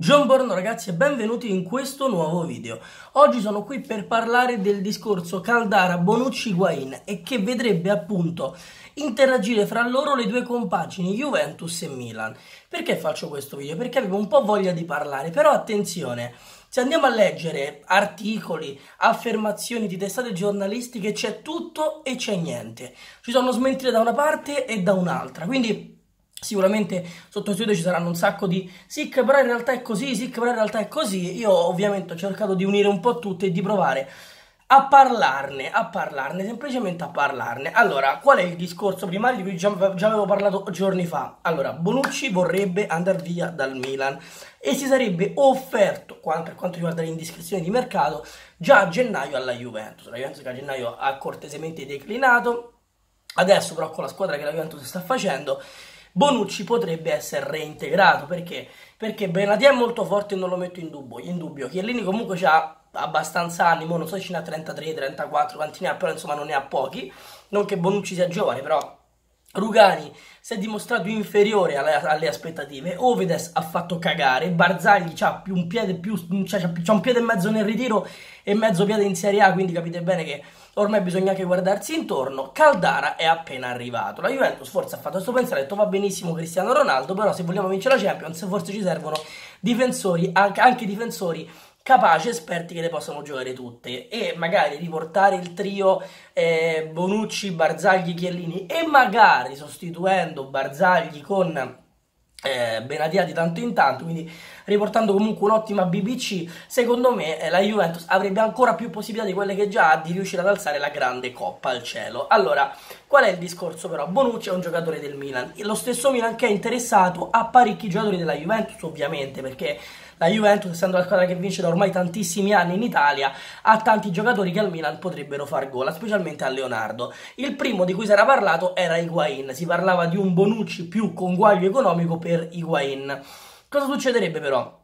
Buongiorno ragazzi e benvenuti in questo nuovo video. Oggi sono qui per parlare del discorso Caldara Bonucci Guain e che vedrebbe appunto interagire fra loro le due compagini Juventus e Milan. Perché faccio questo video? Perché avevo un po' voglia di parlare, però attenzione, se andiamo a leggere articoli, affermazioni di testate giornalistiche c'è tutto e c'è niente. Ci sono smentite da una parte e da un'altra, quindi Sicuramente sotto questo video ci saranno un sacco di che però in realtà è così, sì che però in realtà è così. Io ovviamente ho cercato di unire un po' tutte e di provare a parlarne, a parlarne, semplicemente a parlarne. Allora, qual è il discorso primario di cui già, già avevo parlato giorni fa? Allora, Bonucci vorrebbe andare via dal Milan e si sarebbe offerto, per quanto riguarda le indiscrezioni di mercato, già a gennaio alla Juventus. La Juventus che a gennaio ha cortesemente declinato, adesso però con la squadra che la Juventus sta facendo Bonucci potrebbe essere reintegrato perché? Perché Benatia è molto forte e non lo metto in dubbio. In dubbio. Chiellini comunque ha abbastanza anni, non so se ce ne ha 33, 34, quanti ne ha, però insomma non ne ha pochi. Non che Bonucci sia giovane, però Rugani si è dimostrato inferiore alle, alle aspettative. Ovedes ha fatto cagare. Barzagli ha un piede c'ha un piede e mezzo nel ritiro e mezzo piede in Serie A. Quindi capite bene che ormai bisogna anche guardarsi intorno. Caldara è appena arrivato. La Juventus forse ha fatto questo pensiero, ha detto va benissimo Cristiano Ronaldo, però se vogliamo vincere la Champions forse ci servono difensori, anche, anche difensori capaci, esperti che le possano giocare tutte e magari riportare il trio eh, Bonucci, Barzagli, Chiellini e magari sostituendo Barzagli con eh, Benatia di tanto in tanto, quindi riportando comunque un'ottima BBC, secondo me eh, la Juventus avrebbe ancora più possibilità di quelle che già ha di riuscire ad alzare la grande coppa al cielo. Allora, qual è il discorso però? Bonucci è un giocatore del Milan, lo stesso Milan che è interessato a parecchi giocatori della Juventus ovviamente, perché la Juventus, essendo la squadra che vince da ormai tantissimi anni in Italia, ha tanti giocatori che al Milan potrebbero far gola, specialmente a Leonardo. Il primo di cui si era parlato era Higuain, si parlava di un Bonucci più conguaglio economico per Higuain. Cosa succederebbe però?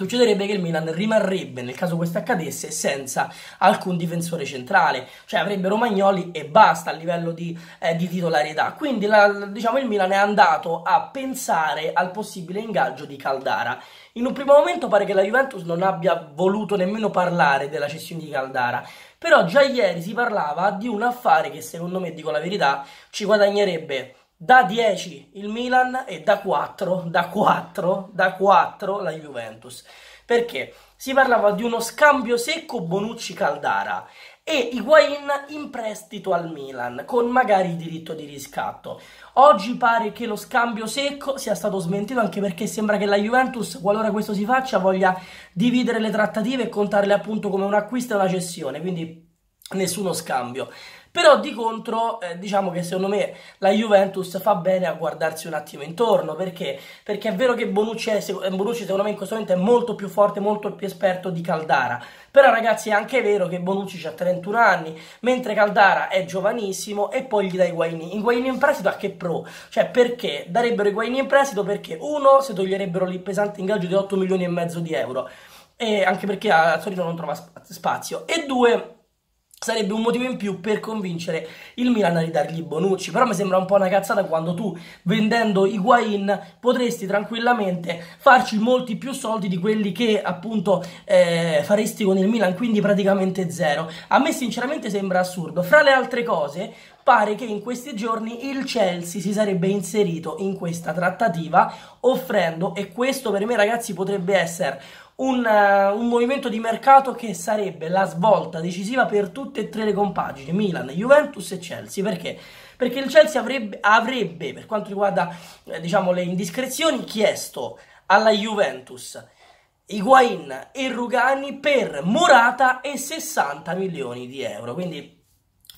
Succederebbe che il Milan rimarrebbe, nel caso questo accadesse, senza alcun difensore centrale, cioè avrebbe Romagnoli e basta a livello di, eh, di titolarità. Quindi la, diciamo, il Milan è andato a pensare al possibile ingaggio di Caldara. In un primo momento pare che la Juventus non abbia voluto nemmeno parlare della cessione di Caldara, però già ieri si parlava di un affare che secondo me, dico la verità, ci guadagnerebbe da 10 il Milan e da 4, da 4, da 4 la Juventus. Perché? Si parlava di uno scambio secco Bonucci-Caldara e Higuain in prestito al Milan con magari diritto di riscatto. Oggi pare che lo scambio secco sia stato smentito anche perché sembra che la Juventus, qualora questo si faccia, voglia dividere le trattative e contarle appunto come un acquisto e una cessione, quindi nessuno scambio. Però di contro, eh, diciamo che secondo me la Juventus fa bene a guardarsi un attimo intorno perché? Perché è vero che Bonucci, è, Bonucci secondo me in questo momento è molto più forte, molto più esperto di Caldara. Però ragazzi è anche vero che Bonucci ha 31 anni, mentre Caldara è giovanissimo e poi gli dai Guaini. In Guaini in prestito a che pro? Cioè perché? Darebbero i Guaini in prestito perché uno, si toglierebbero il pesante ingaggio di 8 milioni e mezzo di euro. E anche perché a Torino non trova spazio. E due sarebbe un motivo in più per convincere il Milan a ridargli Bonucci. Però mi sembra un po' una cazzata quando tu vendendo Higuain potresti tranquillamente farci molti più soldi di quelli che appunto eh, faresti con il Milan quindi praticamente zero. A me sinceramente sembra assurdo. Fra le altre cose pare che in questi giorni il Chelsea si sarebbe inserito in questa trattativa offrendo e questo per me ragazzi potrebbe essere un, uh, un, movimento di mercato che sarebbe la svolta decisiva per tutte e tre le compagini, Milan, Juventus e Chelsea. Perché? Perché il Chelsea avrebbe, avrebbe per quanto riguarda eh, diciamo, le indiscrezioni, chiesto alla Juventus Higuain e Rugani per Morata e 60 milioni di euro. Quindi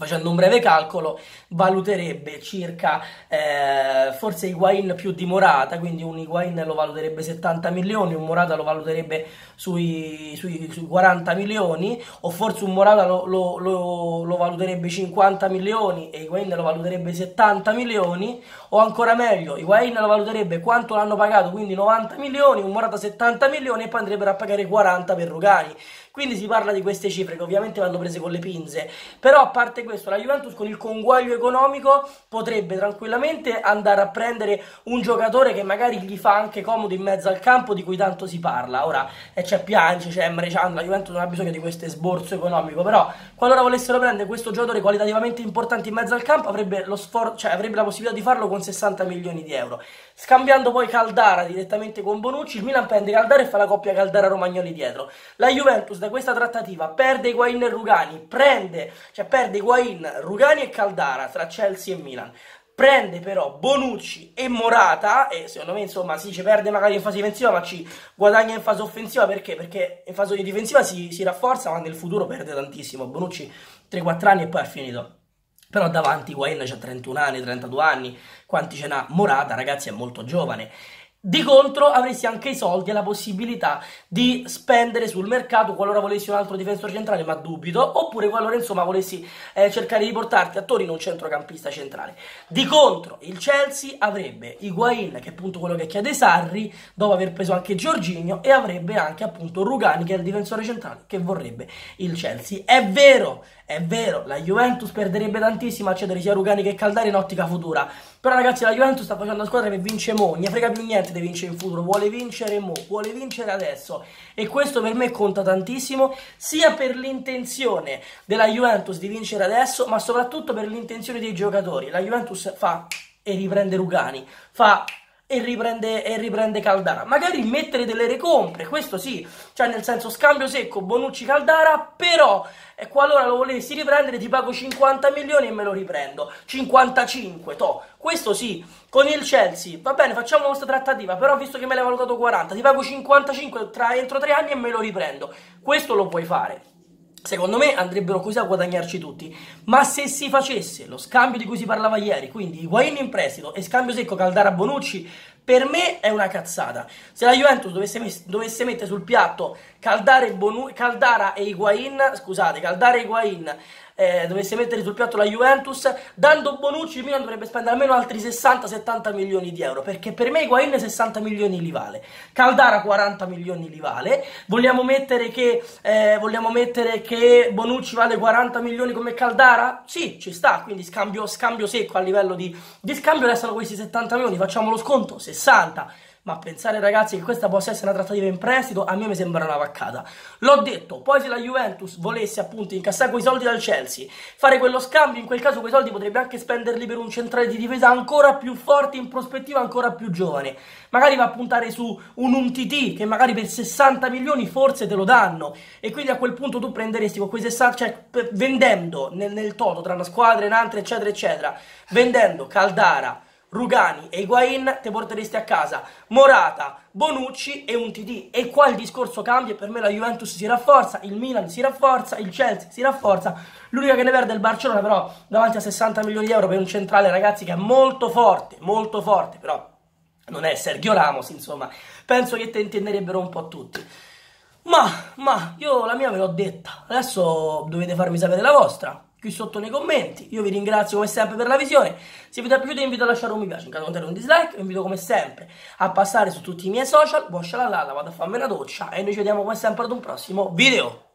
facendo un breve calcolo, valuterebbe circa eh, forse Higuain più di Morata, quindi un Higuain lo valuterebbe 70 milioni, un Morata lo valuterebbe sui, sui, sui 40 milioni, o forse un Morata lo, lo, lo, lo, valuterebbe 50 milioni e Higuain lo valuterebbe 70 milioni, o ancora meglio, Higuain lo valuterebbe quanto l'hanno pagato, quindi 90 milioni, un Morata 70 milioni e poi andrebbero a pagare 40 per Rugani. Quindi si parla di queste cifre che ovviamente vanno prese con le pinze, però a parte questo la Juventus con il conguaglio economico potrebbe tranquillamente andare a prendere un giocatore che magari gli fa anche comodo in mezzo al campo di cui tanto si parla, ora eh, c'è Pianci, c'è Emre Can, la Juventus non ha bisogno di questo sborso economico, però qualora volessero prendere questo giocatore qualitativamente importante in mezzo al campo avrebbe, cioè, avrebbe la possibilità di farlo con 60 milioni di euro, scambiando poi Caldara direttamente con Bonucci, il Milan prende Caldara e fa la coppia Caldara-Romagnoli dietro, la Juventus da questa trattativa perde Higuain e Rugani, prende, cioè perde Higuain, Rugani e Caldara tra Chelsea e Milan. Prende però Bonucci e Morata, e secondo me insomma si ci perde magari in fase difensiva, ma ci guadagna in fase offensiva perché? Perché in fase difensiva si, si rafforza, ma nel futuro perde tantissimo. Bonucci 3-4 anni e poi ha finito. Però davanti Wayne c'ha 31 anni, 32 anni, quanti ce n'ha? Morata, ragazzi, è molto giovane. Di contro avresti anche i soldi e la possibilità di spendere sul mercato qualora volessi un altro difensore centrale, ma dubito, oppure qualora insomma volessi eh, cercare di portarti a Torino un centrocampista centrale. Di contro il Chelsea avrebbe Higuain, che è appunto quello che chiede Sarri, dopo aver preso anche Giorginio, e avrebbe anche appunto Rugani, che è il difensore centrale, che vorrebbe il Chelsea. È vero, è vero, la Juventus perderebbe tantissimo a cedere sia Rugani che Caldari in ottica futura. Però ragazzi la Juventus sta facendo una squadra che vince mo, non frega più niente di vincere in futuro, vuole vincere mo, vuole vincere adesso. E questo per me conta tantissimo, sia per l'intenzione della Juventus di vincere adesso, ma soprattutto per l'intenzione dei giocatori. La Juventus fa e riprende Rugani, fa e riprende, e riprende Caldara. Magari mettere delle recompre, questo sì, cioè nel senso scambio secco Bonucci Caldara, però e qualora lo volessi riprendere ti pago 50 milioni e me lo riprendo. 55, to. Questo sì, con il Chelsea, va bene, facciamo questa trattativa, però visto che me l'hai valutato 40, ti pago 55 tra, entro 3 anni e me lo riprendo. Questo lo puoi fare. Secondo me andrebbero così a guadagnarci tutti. Ma se si facesse lo scambio di cui si parlava ieri, quindi Higuain in prestito e scambio secco Caldara Bonucci, per me è una cazzata. Se la Juventus dovesse, dovesse mettere sul piatto Caldara e, Bonu- Caldara e Higuain, scusate, Caldara e Higuain, eh, dovesse mettere sul piatto la Juventus, dando Bonucci il Milan dovrebbe spendere almeno altri 60-70 milioni di euro, perché per me Higuain 60 milioni li vale, Caldara 40 milioni li vale, vogliamo mettere che, eh, vogliamo mettere che Bonucci vale 40 milioni come Caldara? Sì, ci sta, quindi scambio, scambio secco a livello di, di scambio restano questi 70 milioni, facciamo lo sconto, 60 ma pensare ragazzi che questa possa essere una trattativa in prestito a me mi sembra una vaccata. L'ho detto, poi se la Juventus volesse appunto incassare quei soldi dal Chelsea, fare quello scambio, in quel caso quei soldi potrebbe anche spenderli per un centrale di difesa ancora più forte, in prospettiva ancora più giovane. Magari va a puntare su un UMTT che magari per 60 milioni forse te lo danno e quindi a quel punto tu prenderesti con quei 60, cioè vendendo nel, nel toto tra una squadra e un'altra eccetera eccetera, vendendo Caldara, Rugani e Higuain te porteresti a casa. Morata, Bonucci e un TD e qua il discorso cambia per me la Juventus si rafforza il Milan si rafforza, il Chelsea si rafforza. L'unica che ne perde è il Barcellona però davanti a 60 milioni di euro per un centrale ragazzi che è molto forte molto forte però non è Sergio Ramos insomma. Penso che te intenderebbero un po' tutti. Ma, ma, io la mia ve l'ho detta. Adesso dovete farmi sapere la vostra qui sotto nei commenti. Io vi ringrazio come sempre per la visione. Se vi è piaciuto invito a lasciare un mi piace, in caso contrario un dislike. Vi invito come sempre a passare su tutti i miei social. Buon scialala, vado a farmi una doccia e noi ci vediamo come sempre ad un prossimo video.